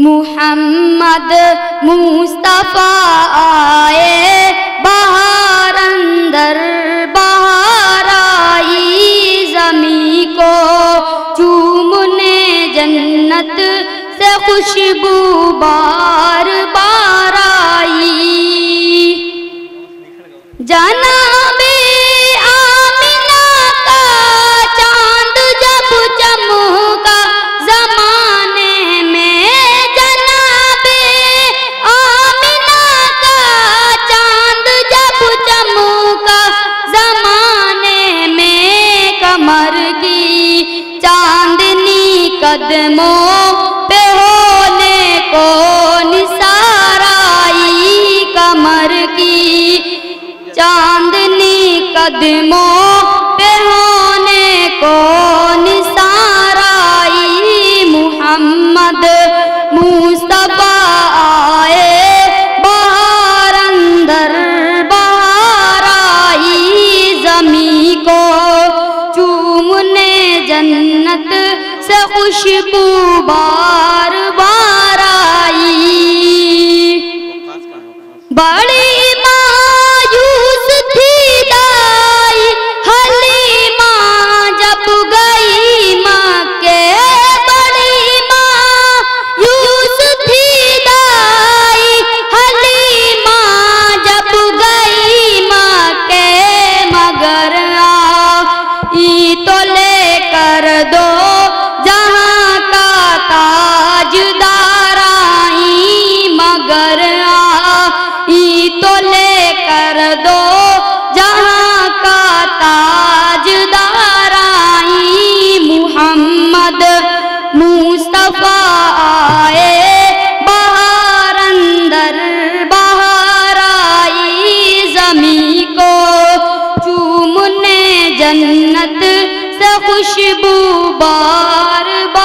मुहम्मद मुस्तफ़ा आए, बाहर अंदर बाहर आई जमी को चूमने जन्नत से खुशबू बार बार आई। कदमों पे होने को निसाराई कमर की। चांदनी कदमों पे होने को निसाराई मुहम्मद। खुशबू बार बार आई बड़ी मायूस थी दाई हलीमा जब गई माँ के बड़ी मायूस थी दाई हलीमा जब गई माँ के मगर आ ई तो लेकर दो जन्नत से खुशबू बार बार आई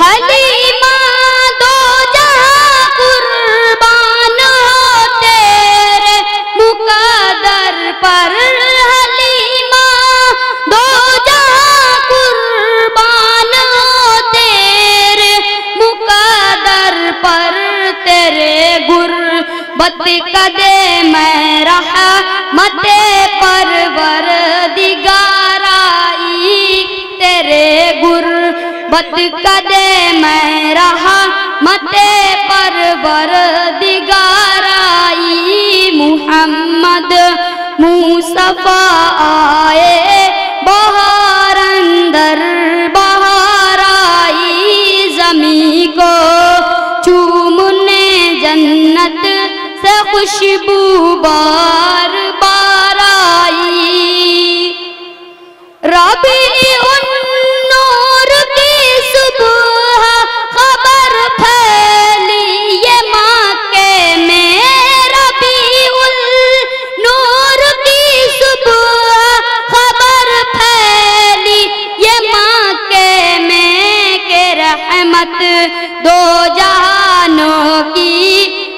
हलीमा दो तेरे मुकदर पर हलीमा तेरे मुकदर पर तेरे कदे मैं रहा मते परवर दिगाराई गुरबत कदे मैं रहा, मते परवर दिगाराई मुहम्मद। मुसफ़ा आए बाहर अंदर, बाहर आई जमी को। चूमने जन्नत से खुशबू बार बार रहमत दो जहानों की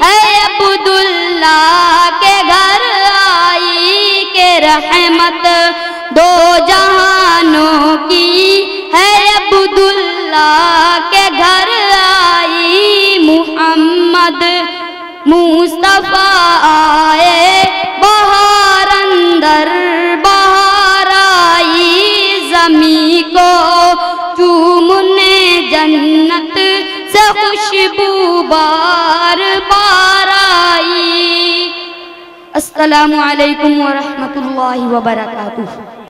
है अब्दुल्ला के घर आई के रहमत दो जहानों की है अब्दुल्ला के घर आई मुहम्मद मुस्तफ़ा आए, बाहर अंदर बाहर आई जमी को। खुशबू बार बार आई अस्सलामु अलैकुम वरहमतुल्लाहि वबरकातुहू